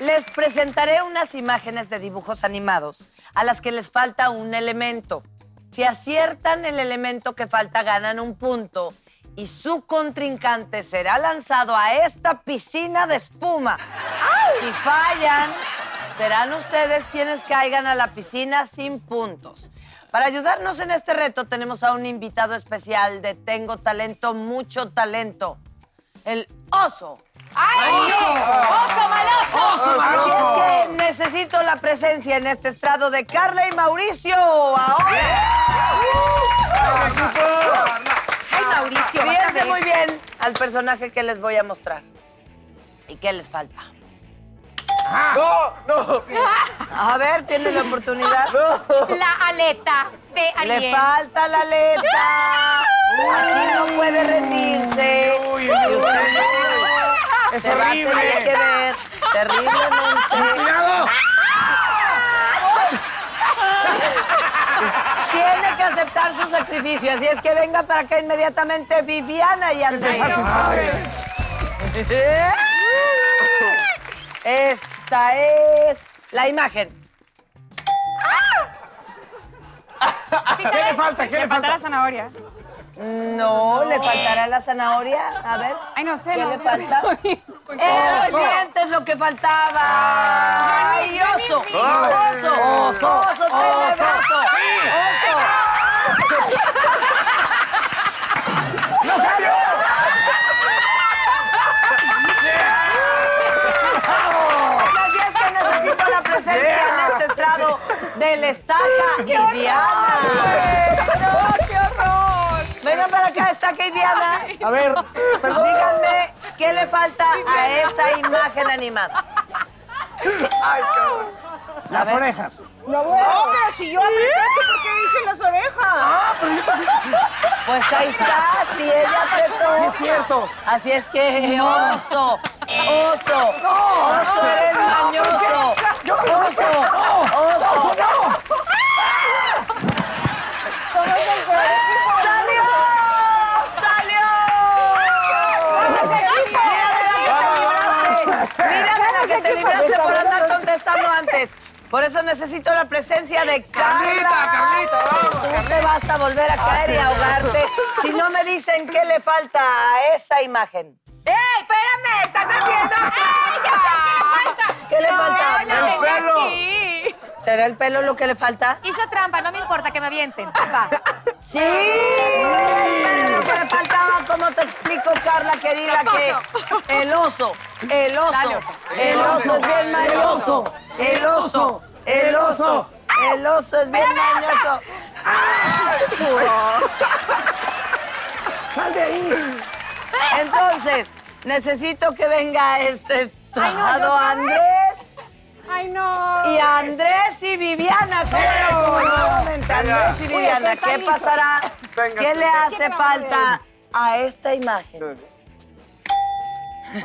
[SPEAKER 1] les presentaré unas imágenes de dibujos animados a las que les falta un elemento. Si aciertan el elemento que falta, ganan un punto y su contrincante será lanzado a esta piscina de espuma. Si fallan, serán ustedes quienes caigan a la piscina sin puntos. Para ayudarnos en este reto tenemos a un invitado especial de Tengo Talento, mucho talento. El oso.
[SPEAKER 2] ¡Ay! ¡Oso maloso!
[SPEAKER 1] Así es que necesito la presencia en este estrado de Carla y Mauricio. Ahora.
[SPEAKER 2] ¡Ay, Mauricio!
[SPEAKER 1] Fíjense muy bien al personaje que les voy a mostrar. ¿Y qué les falta?
[SPEAKER 11] ¡No! ¡No!
[SPEAKER 1] A ver, tienen la oportunidad.
[SPEAKER 2] La aleta de Ariel.
[SPEAKER 1] Le falta la aleta. Aquí no puede rendirse.
[SPEAKER 4] Uy, uy, uy. Es
[SPEAKER 1] se va a tener que ver terriblemente.
[SPEAKER 4] ¡Cuidado!
[SPEAKER 1] Tiene que aceptar su sacrificio. Así es que venga para acá inmediatamente Viviana y Andrea. Esta es la imagen.
[SPEAKER 4] ¿Qué le falta? ¿Qué
[SPEAKER 3] Le
[SPEAKER 4] le
[SPEAKER 3] falta la zanahoria.
[SPEAKER 1] No, le faltará la zanahoria. A ver.
[SPEAKER 3] Ay, no sé.
[SPEAKER 1] ¿Qué
[SPEAKER 3] no,
[SPEAKER 1] le
[SPEAKER 3] no,
[SPEAKER 1] falta?
[SPEAKER 3] no.
[SPEAKER 1] El diente es lo que faltaba. ¡Ay, oso! ¡Oso! ¡Oso! ¡Oso tenebroso! ¡Oso!
[SPEAKER 4] ¡No salió!
[SPEAKER 1] Así es que necesito la presencia en este del Estaca y Diana.
[SPEAKER 3] ¡No, qué horror!
[SPEAKER 1] Vengan para acá, Estaca y Diana.
[SPEAKER 4] A ver, perdón.
[SPEAKER 1] Díganme qué le falta a esa imagen animada.
[SPEAKER 4] Las orejas.
[SPEAKER 7] No, pero si yo apreté, ¿tú por qué dicen las orejas?
[SPEAKER 4] Ah, pero yo
[SPEAKER 1] Pues ahí está, si ella apretó.
[SPEAKER 4] Sí, es cierto.
[SPEAKER 1] Así es que, oso, oso, oso, eres mañoso. Oso, oso. ¡Salió! ¡Salió! Mira de la que te libraste. Por andar contestando antes. Por eso necesito la presencia de Carlita.
[SPEAKER 6] Carlita, vamos,
[SPEAKER 1] Tú te vas a volver a caer y ahogarte si no me dicen qué le falta a esa imagen.
[SPEAKER 2] ¡Ey, espérame! ¡Estás haciendo trampa!
[SPEAKER 1] ¿Qué le falta?
[SPEAKER 2] No,
[SPEAKER 1] El
[SPEAKER 2] tengo
[SPEAKER 1] pelo.
[SPEAKER 2] aquí.
[SPEAKER 1] ¿Será el pelo lo que le falta?
[SPEAKER 2] Hizo trampa, no me importa que me avienten. Va.
[SPEAKER 1] Sí, pero lo que le faltaba, ¿cómo te explico, Carla querida? Que el oso, el oso,
[SPEAKER 2] Dale, oso.
[SPEAKER 1] el oso es bien mañoso, el oso, el oso, el oso es bien mañoso.
[SPEAKER 4] ¡Sal de ahí!
[SPEAKER 1] Entonces, necesito que venga este
[SPEAKER 3] yo-
[SPEAKER 1] Andrés
[SPEAKER 3] Ay, no.
[SPEAKER 1] y Andrés y Viviana. ¿Cómo no? Nuevamente, Andrés y Viviana. ¿Qué pasará? ¿Qué le hace falta a esta imagen?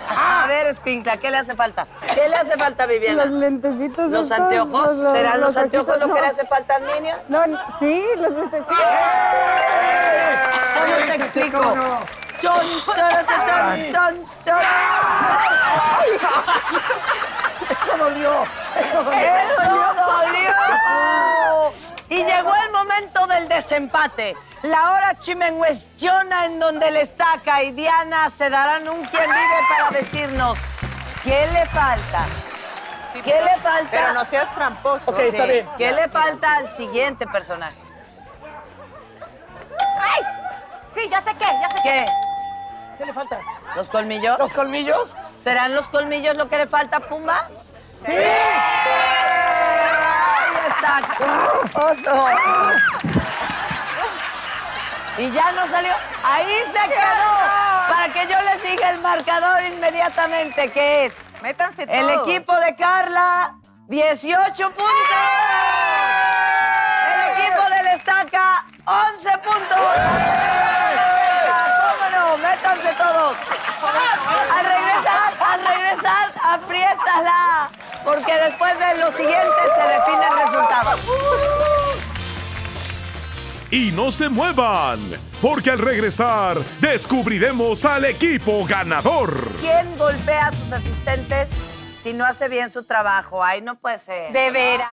[SPEAKER 1] A ver, Escuincla, ¿qué le hace falta? ¿Qué le hace falta a Viviana?
[SPEAKER 3] Los lentecitos.
[SPEAKER 1] ¿Los anteojos? ¿Serán los anteojos
[SPEAKER 3] ojitos,
[SPEAKER 1] lo que le
[SPEAKER 3] no.
[SPEAKER 1] hace falta al niño?
[SPEAKER 3] No, no, sí, los lentecitos.
[SPEAKER 1] ¿Cómo te explico? Chon, chon, chon, chon, chon.
[SPEAKER 4] ¡Eso dolió! ¡Eso dolió!
[SPEAKER 1] ¡Eso dolió! Y llegó el momento del desempate. La hora chimencuestiona en donde le estaca y Diana se darán un quien vive para decirnos qué le falta.
[SPEAKER 7] Sí,
[SPEAKER 1] ¿Qué
[SPEAKER 7] pero-
[SPEAKER 1] le falta?
[SPEAKER 7] Pero no seas tramposo.
[SPEAKER 4] Ok, está bien.
[SPEAKER 1] ¿Qué le falta al siguiente personaje?
[SPEAKER 2] ¡Ay! Sí, ya sé qué, ya sé qué.
[SPEAKER 1] ¿Qué?
[SPEAKER 4] ¿Qué le falta?
[SPEAKER 1] ¿Los colmillos?
[SPEAKER 4] ¿Los colmillos?
[SPEAKER 1] ¿Serán los colmillos lo que le falta a Pumba?
[SPEAKER 4] ¡Sí!
[SPEAKER 1] Ahí está. Oso. Y ya no salió. Ahí se quedó. Para que yo les diga el marcador inmediatamente, que es
[SPEAKER 7] Métanse todos.
[SPEAKER 1] el equipo de Carla, 18 puntos. El equipo del Estaca, 11 puntos. ¿Cómo no? Métanse todos. Al regresar, al regresar, apriétala. Porque después de lo siguiente se define el resultado.
[SPEAKER 9] Y no se muevan, porque al regresar descubriremos al equipo ganador.
[SPEAKER 1] ¿Quién golpea a sus asistentes si no hace bien su trabajo? Ay, no puede ser.
[SPEAKER 2] De veras.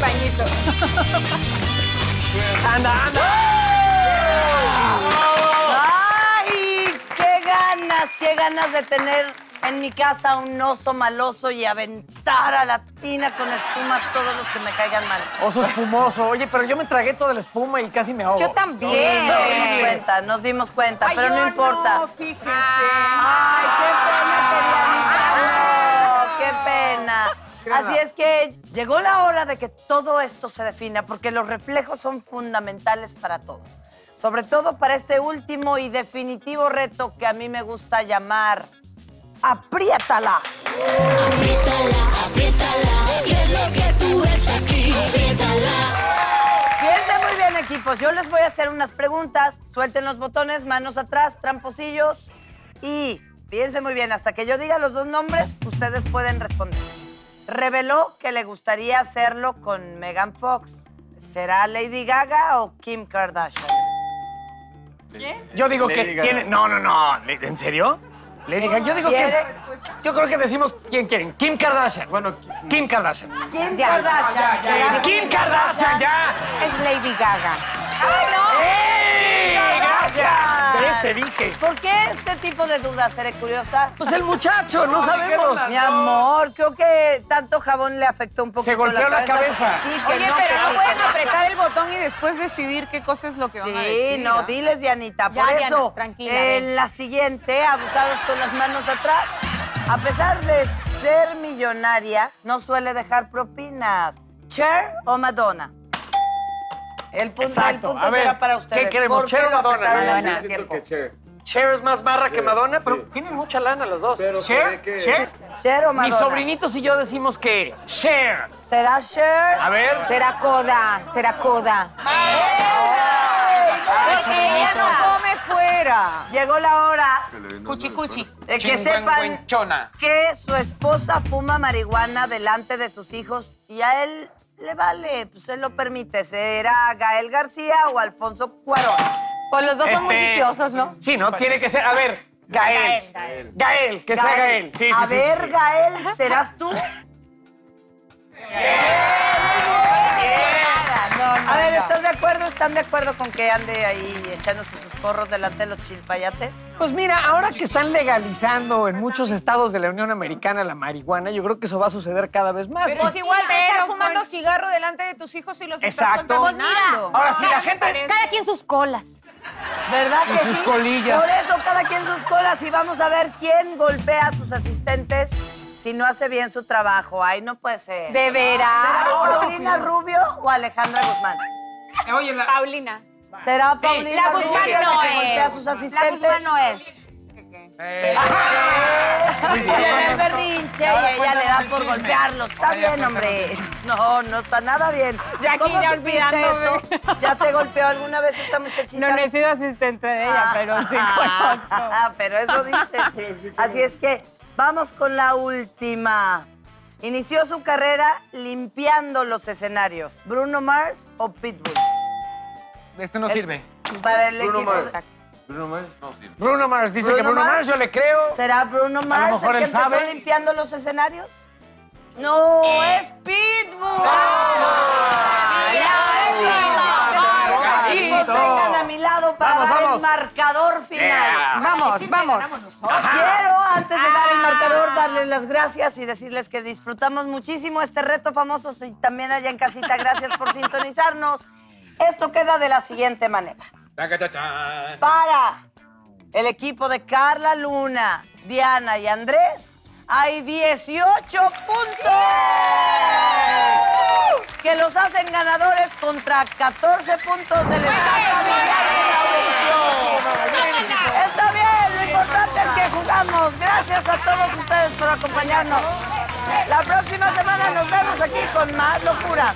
[SPEAKER 3] Bañito.
[SPEAKER 4] ¡Anda, anda!
[SPEAKER 1] ¡Ay! ¡Qué ganas! ¡Qué ganas de tener en mi casa un oso maloso y aventar a la tina con espuma a todos los que me caigan mal!
[SPEAKER 4] Oso espumoso. Oye, pero yo me tragué toda la espuma y casi me ahogo.
[SPEAKER 3] Yo
[SPEAKER 1] Sí,
[SPEAKER 3] también.
[SPEAKER 1] nos dimos cuenta, nos dimos cuenta,
[SPEAKER 7] Ay,
[SPEAKER 1] pero no importa.
[SPEAKER 7] No, fíjense.
[SPEAKER 1] ¡Ay, qué pena, quería ¡Qué pena! Así es que llegó la hora de que todo esto se defina, porque los reflejos son fundamentales para todo. Sobre todo para este último y definitivo reto que a mí me gusta llamar Apriétala.
[SPEAKER 10] Apriétala, apriétala, ¿qué es lo que tú ves aquí? Apriétala.
[SPEAKER 1] Fíjense muy bien, equipos. Yo les voy a hacer unas preguntas. Suelten los botones, manos atrás, tramposillos. Y fíjense muy bien, hasta que yo diga los dos nombres, ustedes pueden responder. Reveló que le gustaría hacerlo con Megan Fox. ¿Será Lady Gaga o Kim Kardashian?
[SPEAKER 4] Yo digo que
[SPEAKER 6] Gaga.
[SPEAKER 4] tiene. No, no, no. ¿En serio? Lady Gaga. Yo digo que. Yo creo que decimos quién quieren. Kim Kardashian.
[SPEAKER 6] Bueno,
[SPEAKER 4] Kim Kardashian.
[SPEAKER 1] Kim Kardashian. ¿Será
[SPEAKER 4] Kim Kardashian, ya.
[SPEAKER 3] Es Lady Gaga.
[SPEAKER 4] ¡Ey! Gracias.
[SPEAKER 1] Kardashian.
[SPEAKER 4] Te dije.
[SPEAKER 1] ¿Por qué este tipo de dudas? ¿Seré curiosa?
[SPEAKER 4] Pues el muchacho, no sabemos.
[SPEAKER 1] Mi amor, creo que tanto jabón le afectó un poco
[SPEAKER 4] Se golpeó la cabeza.
[SPEAKER 1] Sí, que
[SPEAKER 7] Oye,
[SPEAKER 1] no,
[SPEAKER 7] pero
[SPEAKER 1] que
[SPEAKER 7] no
[SPEAKER 1] sí,
[SPEAKER 7] pueden
[SPEAKER 1] que no.
[SPEAKER 7] apretar el botón y después decidir qué cosa es lo que van a
[SPEAKER 1] Sí,
[SPEAKER 7] decir.
[SPEAKER 1] no,
[SPEAKER 7] ¿ah?
[SPEAKER 1] diles, Dianita.
[SPEAKER 2] Ya,
[SPEAKER 1] Por
[SPEAKER 2] Diana,
[SPEAKER 1] eso,
[SPEAKER 2] tranquila,
[SPEAKER 1] en la siguiente, abusados con las manos atrás, a pesar de ser millonaria, no suele dejar propinas. ¿Cher o Madonna? El punto, el punto
[SPEAKER 4] A ver,
[SPEAKER 1] será para
[SPEAKER 4] ¿qué
[SPEAKER 1] ustedes.
[SPEAKER 4] queremos,
[SPEAKER 1] ¿Por qué
[SPEAKER 4] Cher o Madonna?
[SPEAKER 3] Madonna.
[SPEAKER 1] antes de tiempo?
[SPEAKER 6] che.
[SPEAKER 4] Cher es más barra que Madonna, pero tienen mucha lana los dos.
[SPEAKER 6] Pero
[SPEAKER 4] Cher,
[SPEAKER 6] que-
[SPEAKER 4] Cher.
[SPEAKER 1] Cher o
[SPEAKER 4] Mis
[SPEAKER 1] Madonna.
[SPEAKER 4] sobrinitos y yo decimos que Cher.
[SPEAKER 1] ¿Será Cher?
[SPEAKER 4] A ver.
[SPEAKER 2] Será coda, será coda.
[SPEAKER 7] Ella no come fuera.
[SPEAKER 1] Llegó la hora
[SPEAKER 2] Cuchi cuchi.
[SPEAKER 1] de que sepan que su esposa fuma marihuana delante de sus hijos y a él le vale, pues él lo permite. ¿Será Gael García o Alfonso Cuarón?
[SPEAKER 2] Pues los dos son muy
[SPEAKER 4] Este,
[SPEAKER 2] viciosos, ¿no?
[SPEAKER 4] Sí, ¿no? Tiene que ser. A ver, Gael. Gael, que sea Gael. Sí, sí,
[SPEAKER 1] a
[SPEAKER 4] sí,
[SPEAKER 1] ver,
[SPEAKER 4] sí.
[SPEAKER 1] Gael, ¿serás tú?
[SPEAKER 2] No, no,
[SPEAKER 1] A ver,
[SPEAKER 2] no.
[SPEAKER 1] ¿estás de acuerdo? ¿Están de acuerdo con que ande ahí echándose sus porros delante de los chilpayates?
[SPEAKER 4] Pues mira, ahora que están legalizando en muchos estados de la Unión Americana la marihuana, yo creo que eso va a suceder cada vez más.
[SPEAKER 7] Pero es igual de estar fumando cigarro delante de tus hijos y los
[SPEAKER 4] Exacto.
[SPEAKER 7] estás contaminando.
[SPEAKER 4] Ahora sí, la gente.
[SPEAKER 2] Cada quien sus colas.
[SPEAKER 1] ¿Verdad que
[SPEAKER 11] sus
[SPEAKER 1] sí?
[SPEAKER 11] colillas.
[SPEAKER 1] Por eso cada quien sus colas y vamos a ver quién golpea a sus asistentes si no hace bien su trabajo. Ay, no puede ser.
[SPEAKER 2] De veras.
[SPEAKER 1] ¿Será Paulina Rubio o Alejandra Guzmán?
[SPEAKER 4] Oye, la-
[SPEAKER 3] Paulina.
[SPEAKER 1] ¿Será Paulina
[SPEAKER 2] La
[SPEAKER 1] Rubio
[SPEAKER 2] Guzmán
[SPEAKER 1] la
[SPEAKER 2] no
[SPEAKER 1] que golpea a
[SPEAKER 2] es.
[SPEAKER 1] sus
[SPEAKER 2] La
[SPEAKER 1] asistentes?
[SPEAKER 2] Guzmán no es.
[SPEAKER 1] Eh, Tiene el berrinche y ella le da por golpearlos. Está bien, hombre. No, no está nada bien.
[SPEAKER 3] Ya
[SPEAKER 1] ¿Cómo
[SPEAKER 3] ya
[SPEAKER 1] supiste eso? ¿Ya te golpeó alguna vez esta muchachita?
[SPEAKER 3] No, no he sido asistente de ella, pero sí conozco.
[SPEAKER 1] Ah, pero eso dice. Así es que vamos con la última. Inició su carrera limpiando los escenarios. ¿Bruno Mars o Pitbull?
[SPEAKER 11] Este no
[SPEAKER 1] El-
[SPEAKER 11] sirve.
[SPEAKER 1] Para el
[SPEAKER 6] Bruno
[SPEAKER 1] equipo.
[SPEAKER 6] Mars. Bruno Mars. No, sí.
[SPEAKER 4] Bruno Mars dice que
[SPEAKER 1] ¿Bruno
[SPEAKER 4] Mars,
[SPEAKER 1] Mars?
[SPEAKER 4] yo le creo.
[SPEAKER 1] ¿Será Bruno Mars
[SPEAKER 4] mejor
[SPEAKER 1] el que
[SPEAKER 4] él
[SPEAKER 1] empezó
[SPEAKER 4] sabe.
[SPEAKER 1] limpiando los escenarios? No, es Pitbull. Los equipos vengan a mi lado para
[SPEAKER 4] Vamos,
[SPEAKER 1] dar
[SPEAKER 4] vamos.
[SPEAKER 1] el marcador final.
[SPEAKER 7] Vamos, vamos.
[SPEAKER 1] Quiero, antes de dar el marcador, darles las gracias y decirles que disfrutamos muchísimo este reto famoso y también allá en casita. Gracias por sintonizarnos. Esto queda de la siguiente manera. Para el equipo de Carla Luna, Diana y Andrés, hay 18 puntos que los hacen ganadores contra 14 puntos del Mauricio. Está bien, lo importante es que jugamos. Gracias a todos ustedes por acompañarnos. La próxima semana nos vemos aquí con más locuras.